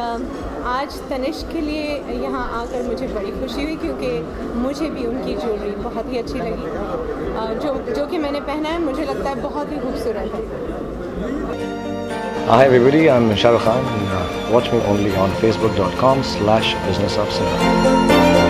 आज तनिष्क के लिए यहाँ आकर मुझे बड़ी खुशी हुई क्योंकि मुझे भी उनकी ज्वेलरी बहुत ही अच्छी लगी जो जो कि मैंने पहना है मुझे लगता है बहुत ही खूबसूरत है Hi everybody, I'm Shah Rukh Khan. Uh, watch me only on facebook.com slash business of cinema.